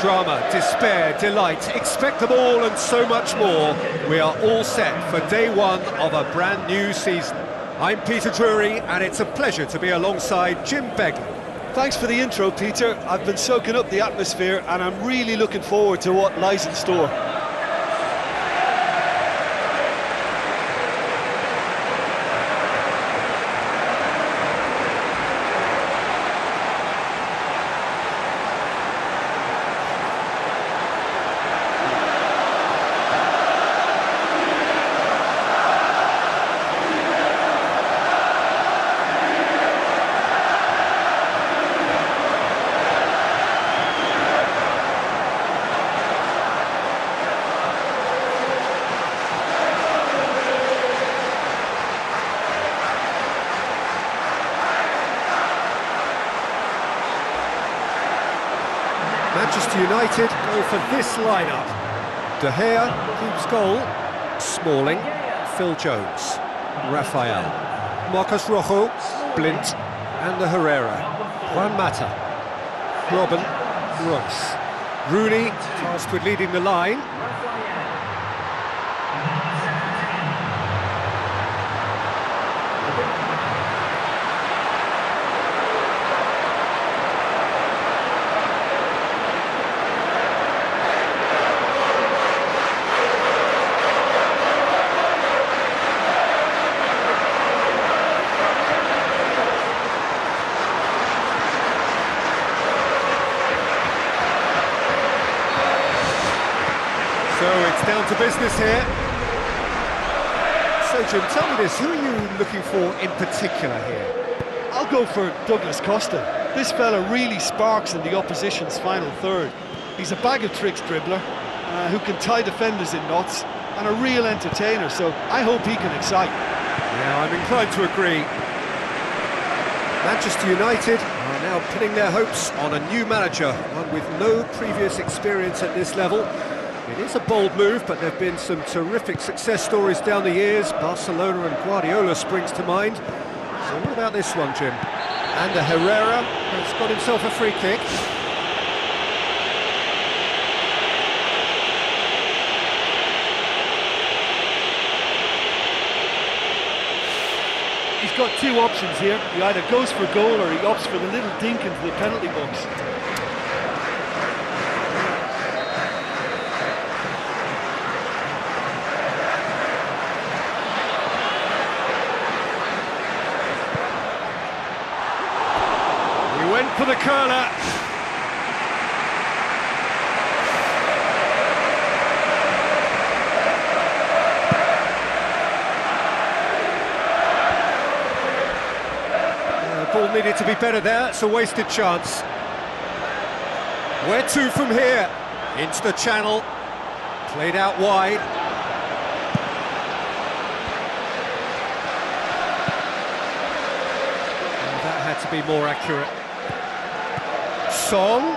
Drama, despair, delight, expect them all and so much more. We are all set for day one of a brand new season. I'm Peter Drury, and it's a pleasure to be alongside Jim Beglin. Thanks for the intro, Peter. I've been soaking up the atmosphere, and I'm really looking forward to what lies in store. Manchester United go for this lineup. De Gea keeps goal. Smalling, Phil Jones, Rafael, Marcos Rojo, Blind, and the Herrera. Juan Mata, Robben, Reus. Rooney tasked with leading the line. So it's down to business here. So Jim, tell me this, who are you looking for in particular here? I'll go for Douglas Costa. This fella really sparks in the opposition's final third. He's a bag of tricks dribbler uh, who can tie defenders in knots and a real entertainer, so I hope he can excite. Yeah, I'm inclined to agree. Manchester United are now pinning their hopes on a new manager, one with no previous experience at this level. It is a bold move, but there have been some terrific success stories down the years. Barcelona and Guardiola springs to mind. So what about this one, Jim? Ander Herrera has got himself a free kick. He's got two options here. He either goes for goal or he opts for the little dink into the penalty box. The curler. Uh, ball needed to be better there, it's a wasted chance. Where to from here? Into the channel, played out wide. And that had to be more accurate. Song.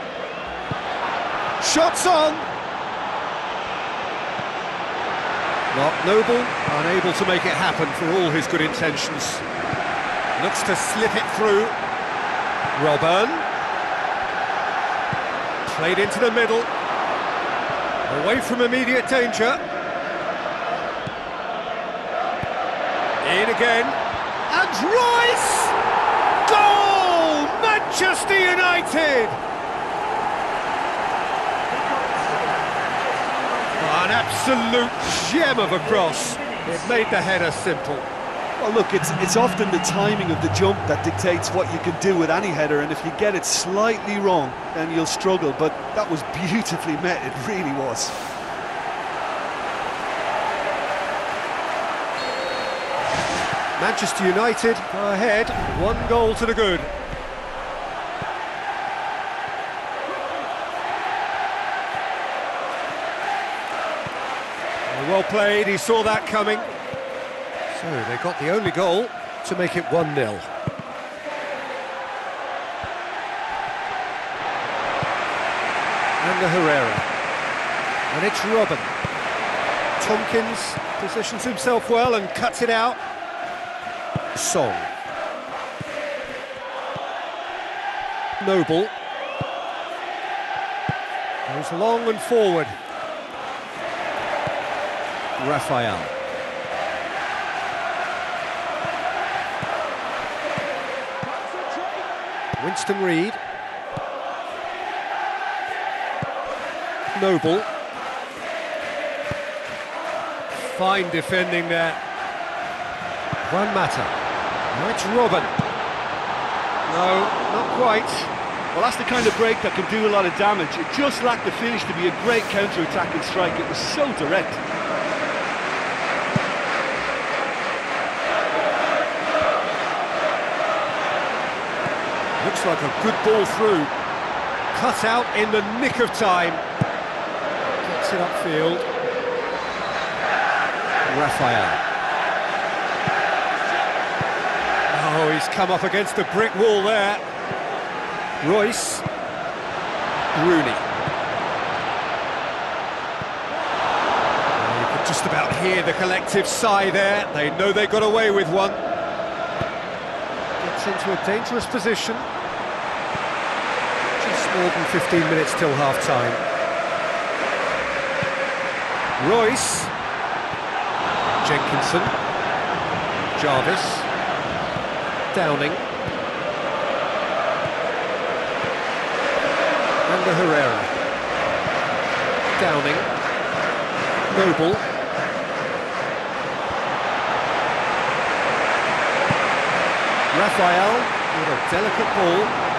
Shots on! Not Noble, unable to make it happen for all his good intentions. Looks to slip it through. Robben. Played into the middle. Away from immediate danger. In again. And Reus! Manchester United! Oh, an absolute gem of a cross. It made the header simple. Well, look, it's it's often the timing of the jump that dictates what you can do with any header, and if you get it slightly wrong, then you'll struggle. But that was beautifully met, it really was. Manchester United ahead, one goal to the good. Played, he saw that coming. So they got the only goal to make it 1-0. Ander Herrera. And it's Robben. Tomkins positions himself well and cuts it out. Song. Noble. Goes long and forward. Raphael. Winston Reid. Noble. Fine defending there. Juan Mata. Mike Robben. No, not quite. Well, that's the kind of break that can do a lot of damage. It just lacked the finish to be a great counter-attacking strike. It was so direct. Like a good ball through. Cut out in the nick of time. Gets it upfield. Raphael. Oh, he's come up against the brick wall there. Reus. Rooney. You could just about hear the collective sigh there. They know they got away with one. Gets into a dangerous position. More than 15 minutes till half-time. Reus. Jenkinson. Jarvis. Downing. And Herrera. Downing. Noble. Raphael with a delicate ball.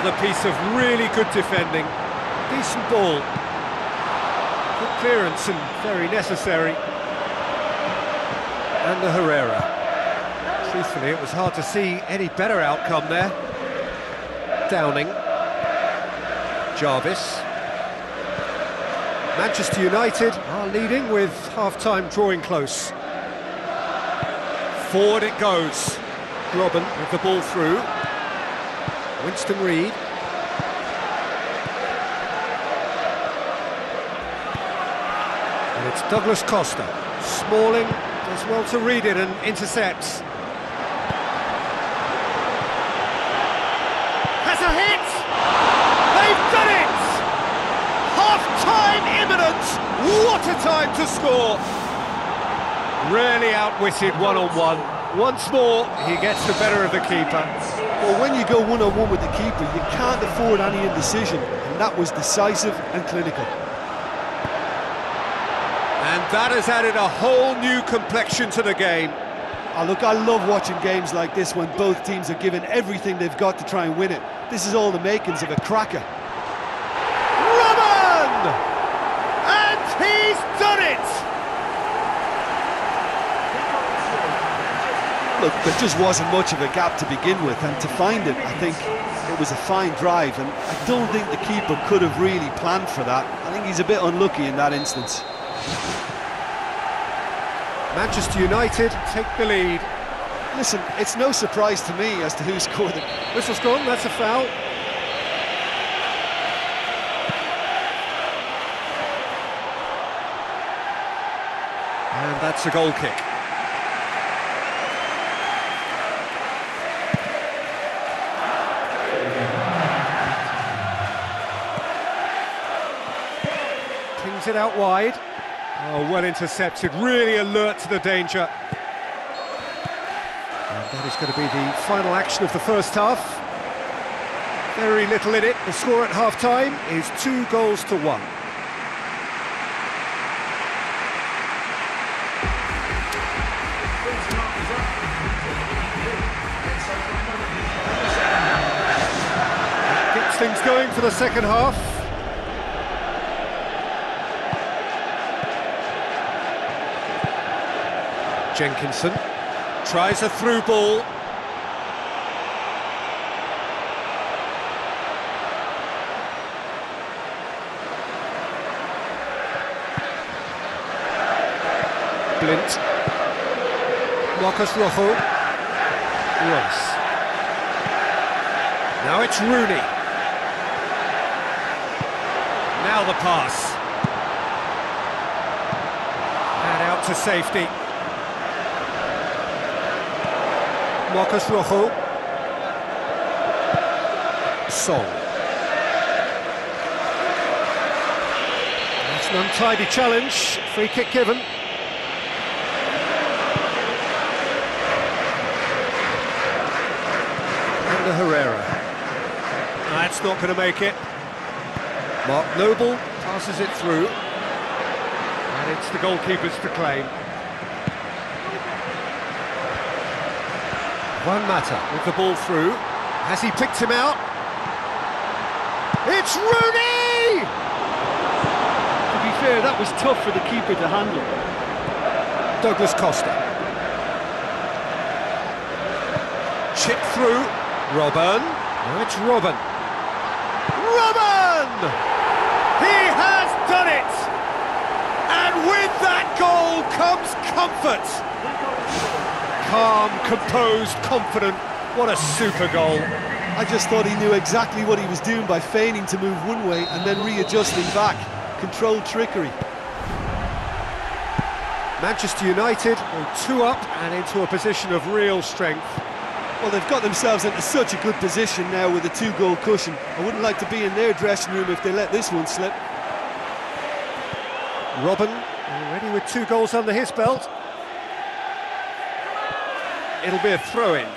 Another piece of really good defending. Decent ball. Good clearance and very necessary. And the Herrera. Truthfully, it was hard to see any better outcome there. Downing. Jarvis. Manchester United are leading with half-time drawing close. Forward it goes. Robben with the ball through. Winston Reid. And it's Douglas Costa. Smalling does well to read it and intercepts. Has a hit! They've done it! Half-time imminent! What a time to score! Really outwitted one-on-one. Once more, he gets the better of the keeper. Well, when you go one-on-one with the keeper, you can't afford any indecision, and that was decisive and clinical. And that has added a whole new complexion to the game. Oh, look, I love watching games like this when both teams are given everything they've got to try and win it. This is all the makings of a cracker. Robben! And he's done it! Look, there just wasn't much of a gap to begin with, and to find it, I think it was a fine drive, and I don't think the keeper could have really planned for that. I think he's a bit unlucky in that instance. Manchester United take the lead. Listen, it's no surprise to me as to who scored it. Whistle's gone, that's a foul. And that's a goal kick. It out wide. Oh, well intercepted, really alert to the danger. And that is going to be the final action of the first half. Very little in it. The score at half-time is two goals to one. Gets things going for the second half. Jenkinson tries a through ball. Blind. Marcos Rojo. Reus. Now it's Rooney. Now the pass. And out to safety. Marcos Rojo. Song. It's an untidy challenge, free kick given. Ander Herrera. That's not going to make it. Mark Noble passes it through. And it's the goalkeeper's to claim. Juan Mata with the ball through. Has he picked him out? It's Rooney! To be fair, that was tough for the keeper to handle. Douglas Costa. Chip through. Robben. Now it's Robben. Robben! He has done it! And with that goal comes comfort. Calm, composed, confident. What a super goal. I just thought he knew exactly what he was doing by feigning to move one way and then readjusting back. Controlled trickery. Manchester United two up and into a position of real strength. Well, they've got themselves into such a good position now with a two-goal cushion. I wouldn't like to be in their dressing room if they let this one slip. Robben, already with two goals under his belt. It'll be a throw-in.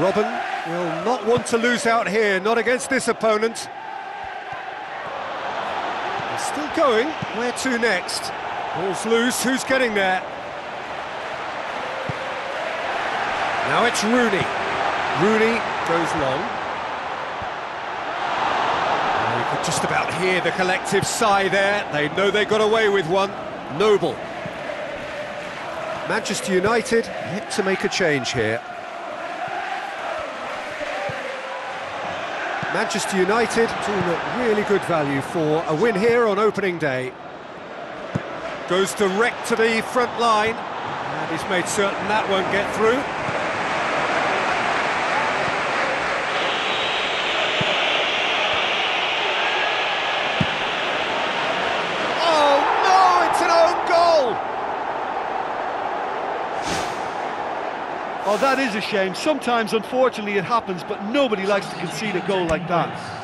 Robben will not want to lose out here, not against this opponent. He's still going. Where to next? Ball's loose. Who's getting there? Now it's Rooney. Rooney goes long. Oh, you could just about hear the collective sigh there. They know they got away with one. Noble. Manchester United yet to make a change here. Manchester United doing at really good value for a win here on opening day. Goes direct to the front line, and he's made certain that won't get through. Oh no, it's an own goal! Oh, that is a shame. Sometimes, unfortunately, it happens, but nobody likes to concede a goal like that.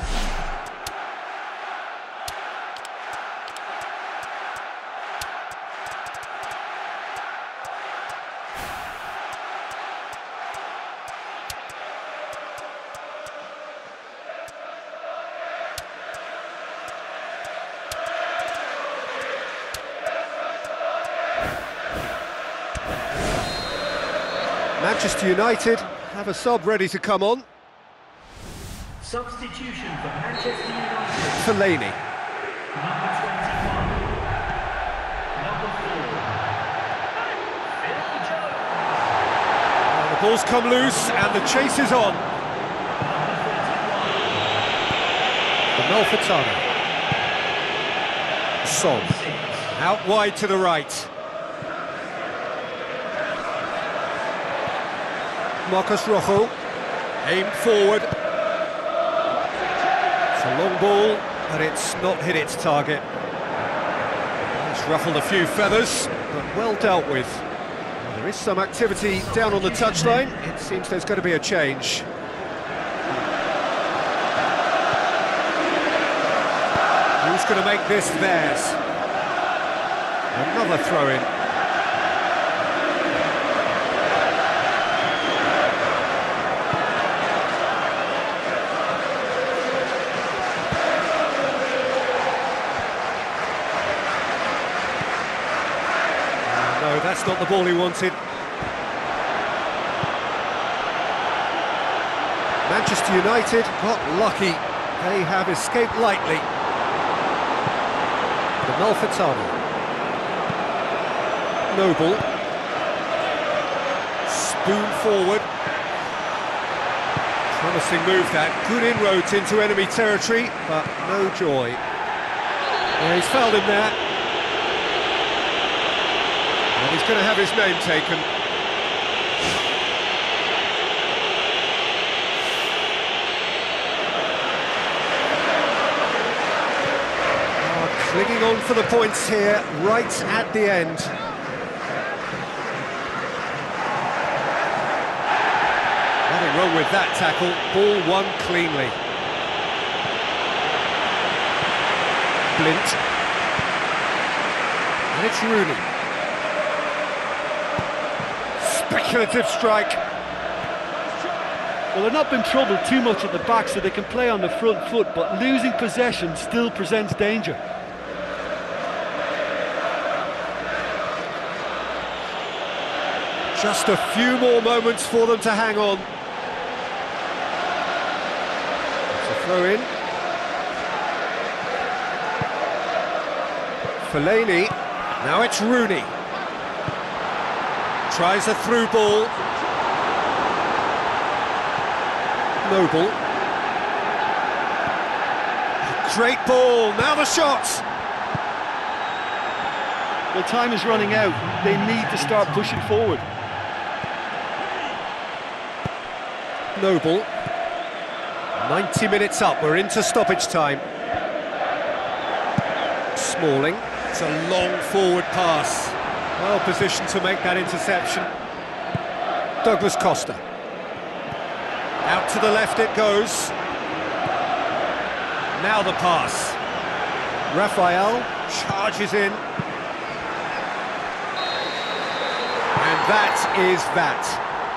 Manchester United have a sub ready to come on. Substitution for Manchester United. Fellaini. Number 21. Number 4. Phil The ball's come loose and the chase is on. The Malfitano. Son. Out wide to the right. Marcos Rojo. Aimed forward. It's a long ball, but it's not hit its target. It's ruffled a few feathers, but well dealt with. Well, there is some activity down on the touchline. It seems there's going to be a change. Who's going to make this theirs? Another throw-in. No, that's not the ball he wanted. Manchester United got lucky. They have escaped lightly. The Malfitano. Noble. Spoon forward. Promising move that. Good inroads into enemy territory, but no joy. Yeah, he's fouled him there. And he's going to have his name taken. Oh, clinging on for the points here, right at the end. Nothing wrong with that tackle, ball won cleanly. Blind. And it's Rooney. Speculative strike. Well, they've not been troubled too much at the back, so they can play on the front foot, but losing possession still presents danger. Just a few more moments for them to hang on. It's a throw in. Fellaini. Now it's Rooney. Tries a through ball. Noble. Great ball. Now the shots. Well, time is running out. They need to start pushing forward. Noble. 90 minutes up, we're into stoppage time. Smalling. It's a long forward pass. Well positioned to make that interception. Douglas Costa. Out to the left it goes. Now the pass. Raphael charges in. And that is that.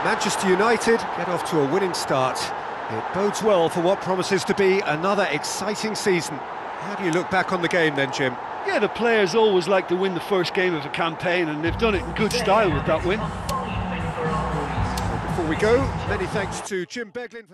Manchester United get off to a winning start. It bodes well for what promises to be another exciting season. How do you look back on the game then, Jim? Yeah, the players always like to win the first game of a campaign, and they've done it in good style with that win. Before we go, many thanks to Jim Beglin.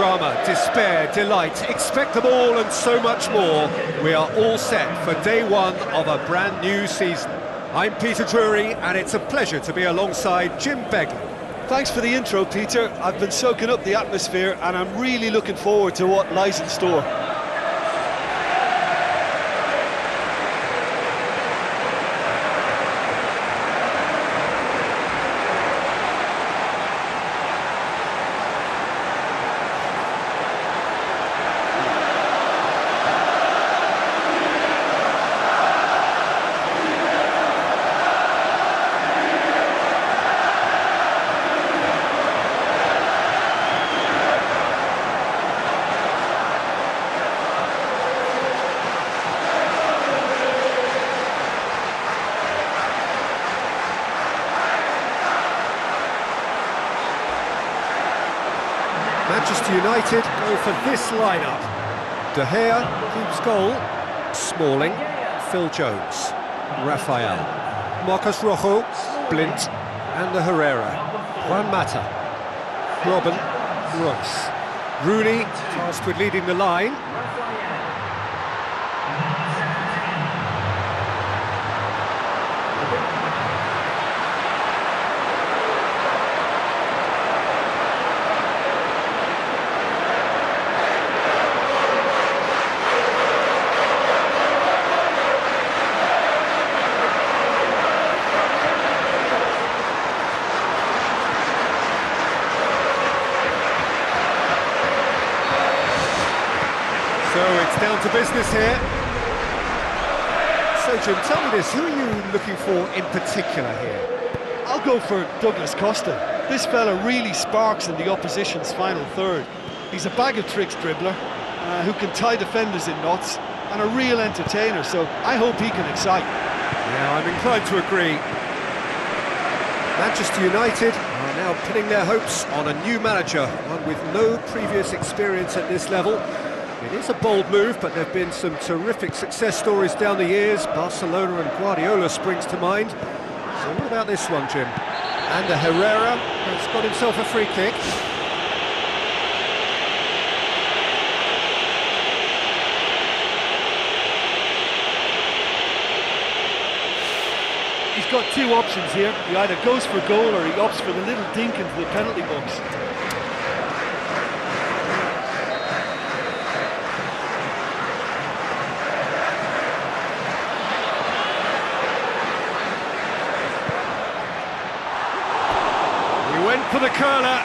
Drama, despair, delight, expect them all and so much more. We are all set for day one of a brand new season. I'm Peter Drury and it's a pleasure to be alongside Jim Beglin. Thanks for the intro, Peter. I've been soaking up the atmosphere and I'm really looking forward to what lies in store. Manchester United go for this lineup. De Gea keeps goal. Smalling, Phil Jones, Raphael, Marcos Rojo, Blind, and the Herrera, Juan Mata, Robben, Reus. Rooney tasked with leading the line. So it's down to business here. So Jim, tell me this, who are you looking for in particular here? I'll go for Douglas Costa. This fella really sparks in the opposition's final third. He's a bag of tricks dribbler uh, who can tie defenders in knots and a real entertainer, so I hope he can excite. Yeah, I'm inclined to agree. Manchester United are now pinning their hopes on a new manager, one with no previous experience at this level. It is a bold move, but there have been some terrific success stories down the years. Barcelona and Guardiola springs to mind. So what about this one, Jim? Ander Herrera has got himself a free kick. He's got two options here. He either goes for goal or he opts for the little dink into the penalty box. He went for the curler.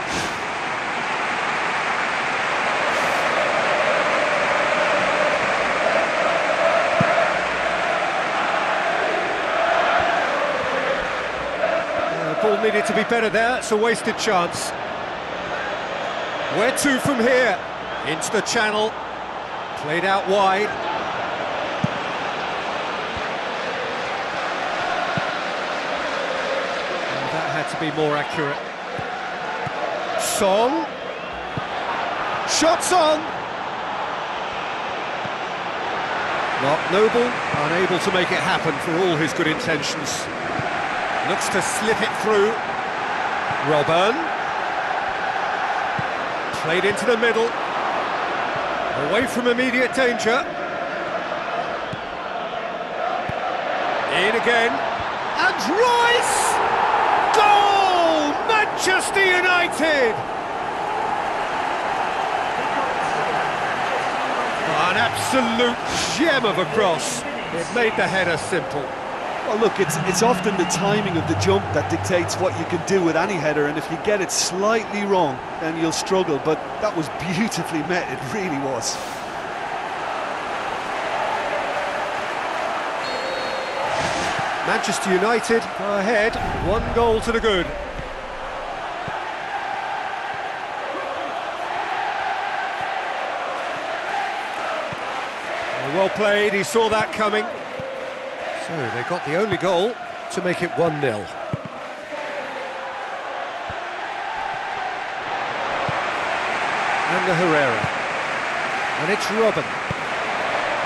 Uh, ball needed to be better there, it's a wasted chance. Where to from here? Into the channel, played out wide. Oh, that had to be more accurate. Song. Shots on. Mark Noble unable to make it happen for all his good intentions. Looks to slip it through. Robben. Played into the middle. Away from immediate danger. In again. And Reus! Goal! Manchester United! An absolute gem of a cross. It made the header simple. Well, look, it's it's often the timing of the jump that dictates what you can do with any header, and if you get it slightly wrong, then you'll struggle. But that was beautifully met, it really was. Manchester United go ahead, one goal to the good. Well played, he saw that coming. So they got the only goal to make it 1 0. Ander Herrera. And it's Robben.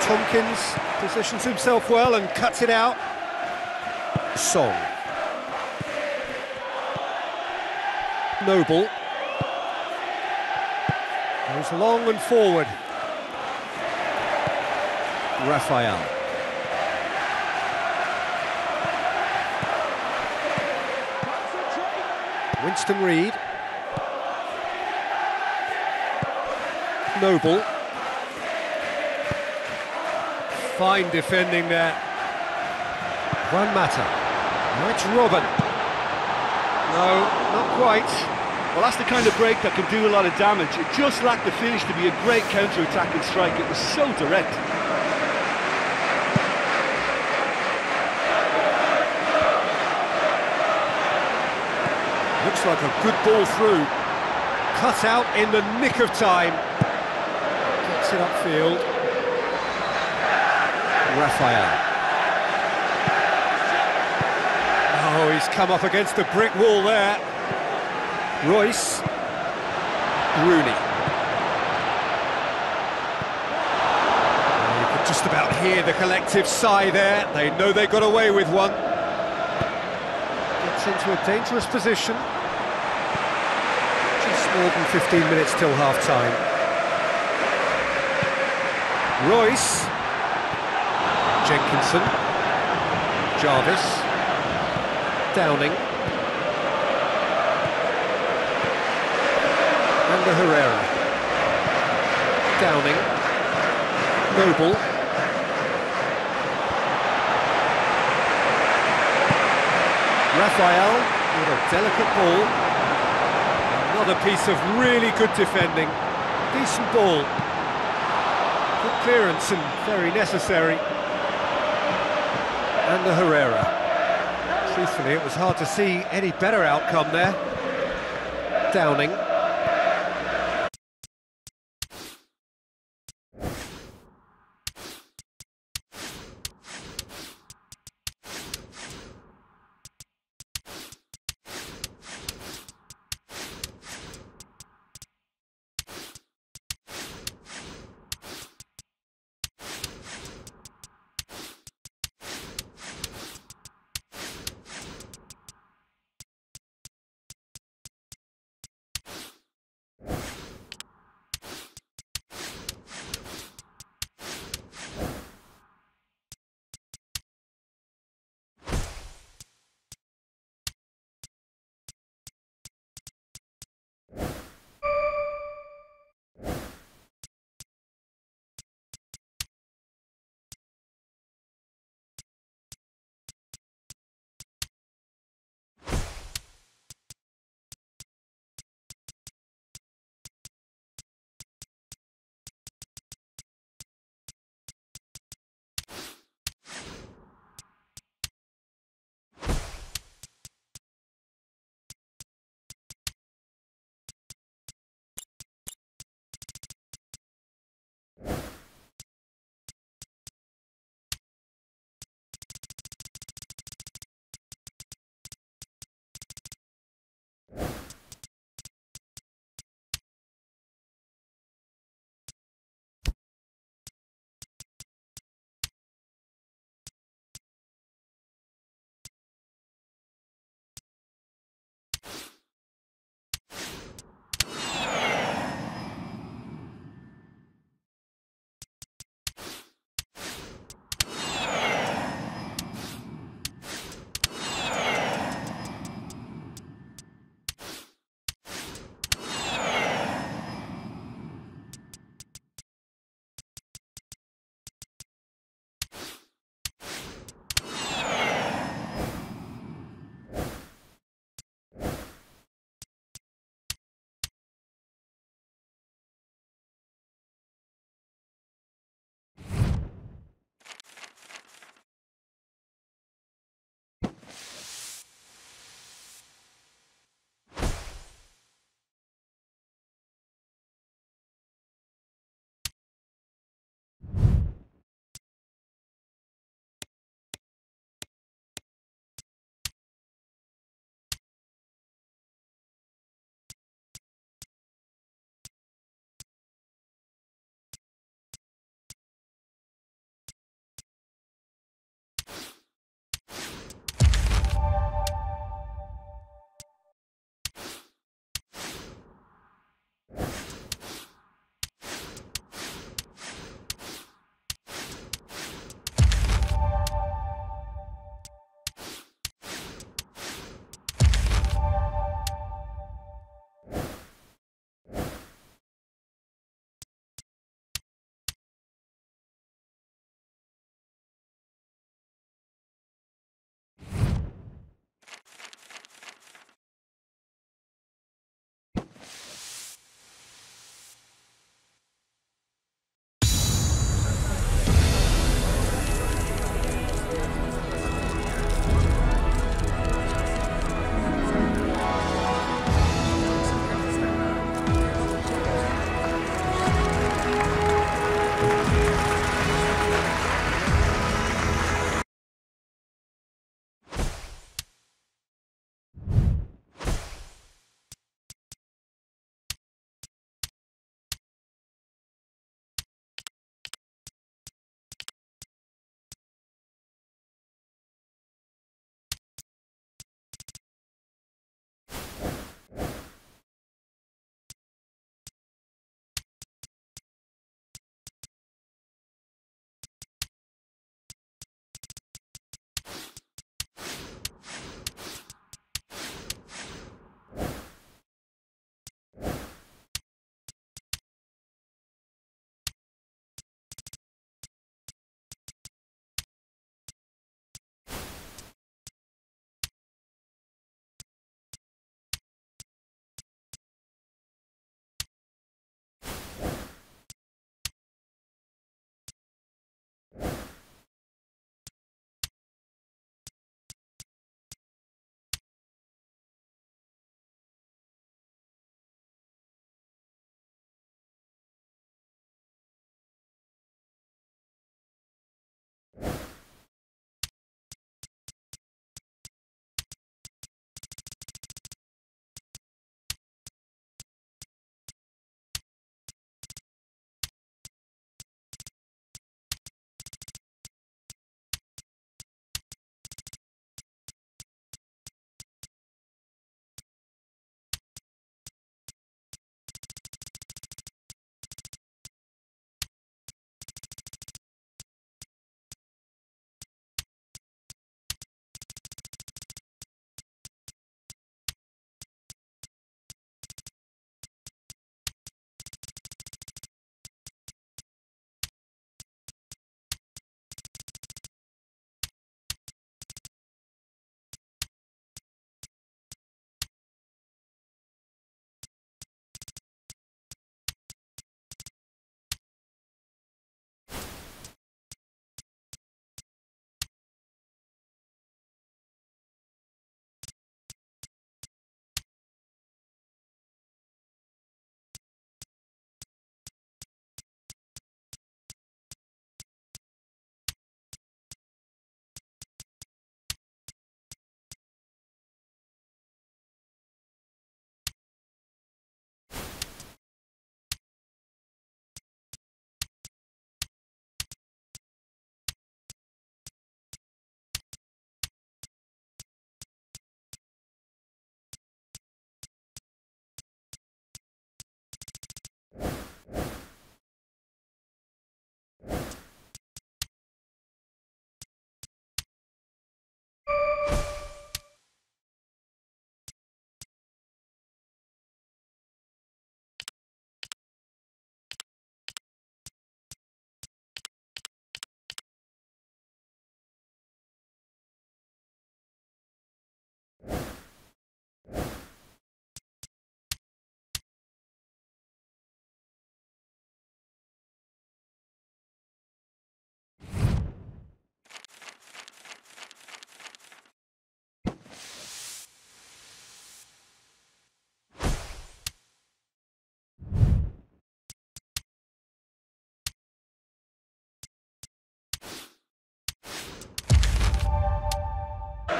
Tomkins positions himself well and cuts it out. Song. Noble. Goes long and forward. Raphael. Winston Reid. Noble. Fine defending there. Juan Mata. Mike Robben. No, not quite. Well, that's the kind of break that can do a lot of damage. It just lacked the finish to be a great counter-attacking strike. It was so direct. Like a good ball through. Cut out in the nick of time. Gets it upfield. Raphael. Oh, he's come up against the brick wall there. Reus. Rooney. You could just about hear the collective sigh there. They know they got away with one. Gets into a dangerous position. More than 15 minutes till half-time. Reus. Jenkinson. Jarvis. Downing. Ander Herrera. Downing. Noble. Raphael with a delicate ball. Another piece of really good defending. Decent ball. Good clearance and very necessary. Ander Herrera. Truthfully, it was hard to see any better outcome there. Downing.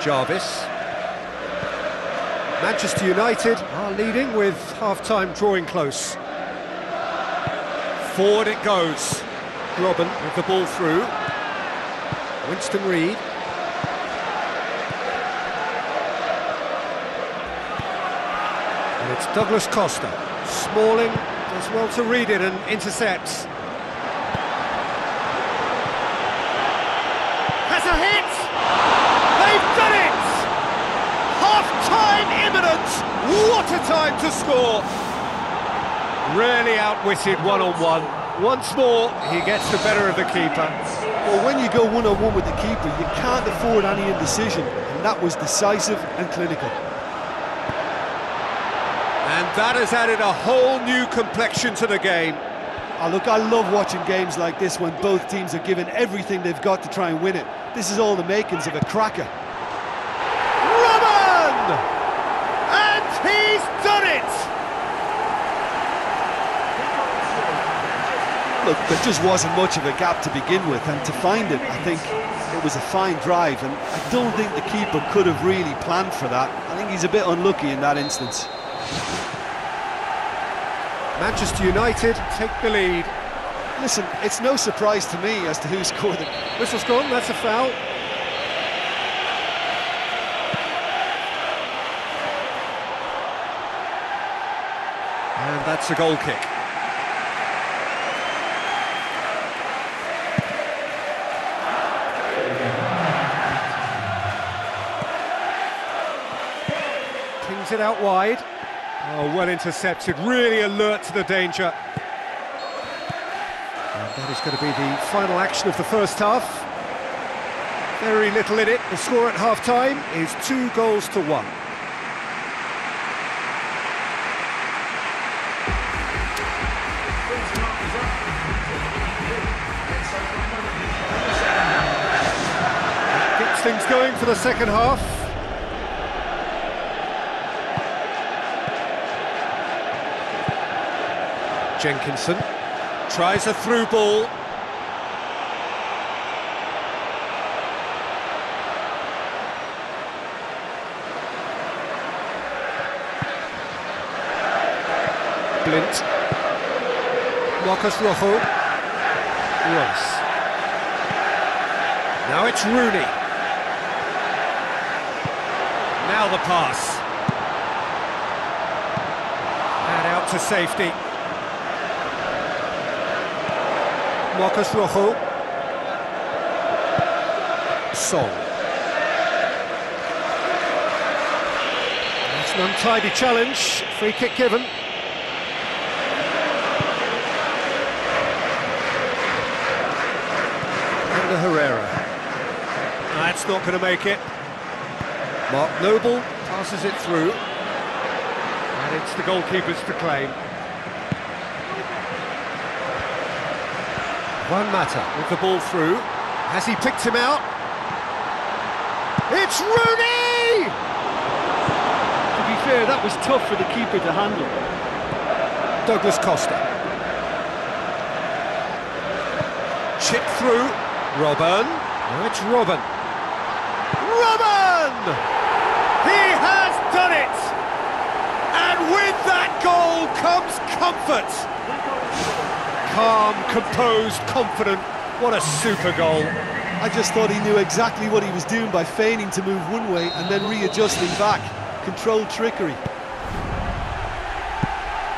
Jarvis. Manchester United are leading with half-time drawing close. Forward it goes. Robben with the ball through. Winston Reid. And it's Douglas Costa. Smalling does well to read it and intercepts. Has a hit! They've done it! What a time to score! Rarely outwitted one-on-one. Once more, he gets the better of the keeper. Well, when you go one-on-one with the keeper, you can't afford any indecision, and that was decisive and clinical. And that has added a whole new complexion to the game. Oh, look, I love watching games like this when both teams are giving everything they've got to try and win it. This is all the makings of a cracker. Robben! And he's done it! Look, there just wasn't much of a gap to begin with, and to find it, I think it was a fine drive, and I don't think the keeper could have really planned for that. I think he's a bit unlucky in that instance. Manchester United take the lead. Listen, it's no surprise to me as to who scored it. Whistle's gone, that's a foul. And that's a goal kick. It out wide. Oh, well intercepted, really alert to the danger. And that is going to be the final action of the first half. Very little in it. The score at half-time is two goals to one. Gets things going for the second half. Jenkinson tries a through ball. Blind. Marcos Rojo. Reus. Now it's Rooney. Now the pass. And out to safety. Marcos Rojo. Song. That's an untidy challenge. Free kick given. Ander Herrera. That's not going to make it. Mark Noble passes it through. And it's the goalkeepers to claim. Juan Mata with the ball through. Has he picked him out? It's Rooney! To be fair, that was tough for the keeper to handle. Douglas Costa. Chip through. Robben. Now it's Robben. Robben! He has done it! And with that goal comes comfort. Calm, composed, confident. What a super goal. I just thought he knew exactly what he was doing by feigning to move one way and then readjusting back. Controlled trickery.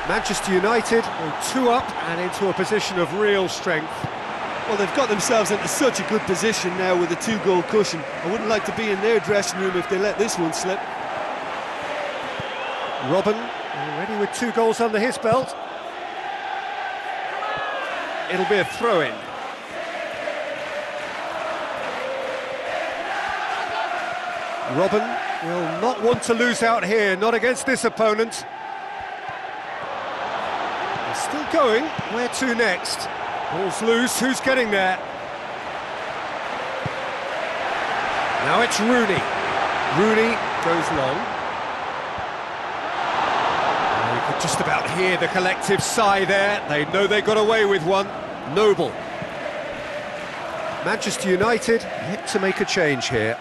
Manchester United two up and into a position of real strength. Well, they've got themselves into such a good position now with a two-goal cushion. I wouldn't like to be in their dressing room if they let this one slip. Robben already with two goals under his belt. It'll be a throw-in. Robben will not want to lose out here, not against this opponent. He's still going. Where to next? Ball's loose. Who's getting there? Now it's Rooney. Rooney goes long. You could just about hear the collective sigh there. They know they got away with one. Noble. Manchester United hit to make a change here.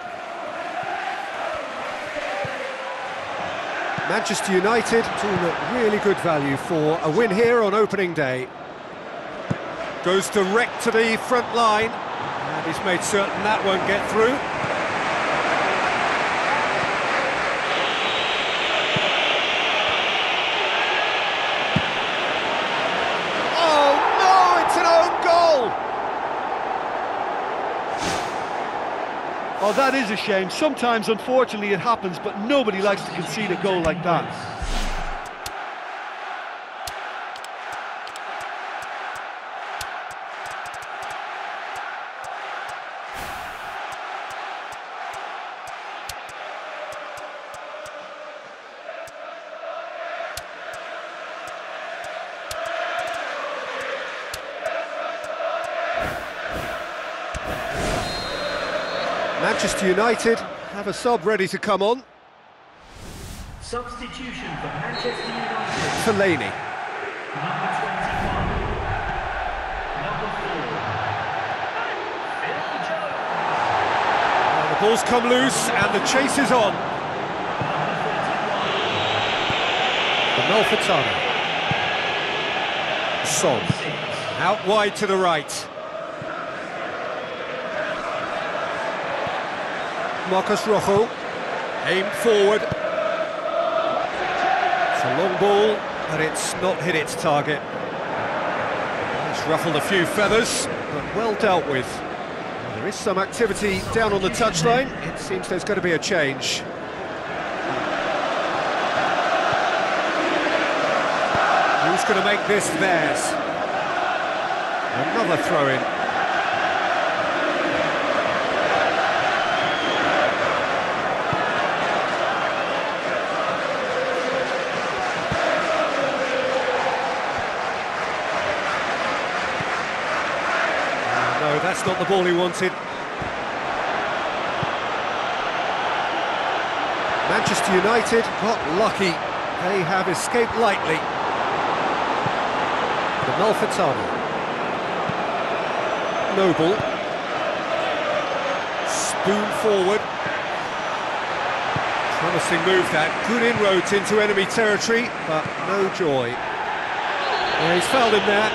Manchester United really good value for a win here on opening day. Goes direct to the front line. And he's made certain that won't get through. Oh, that is a shame. Sometimes, unfortunately, it happens, but nobody likes to concede a goal like that. Manchester United have a sub ready to come on. Substitution for Manchester United. Fellaini. Number 21. Number 4. Phil The ball's come loose and the chase is on. The Malfitano. Son. Out wide to the right. Marcos Rojo. Aimed forward. It's a long ball, but it's not hit its target. It's ruffled a few feathers, but well dealt with. Well, there is some activity down on the touchline. It seems there's going to be a change. Who's going to make this theirs? Another throw-in. No, that's not the ball he wanted. Manchester United got lucky. They have escaped lightly. The Malfitano. Noble. Spoon forward. Promising move that. Good inroads into enemy territory, but no joy. Yeah, he's fouled him there.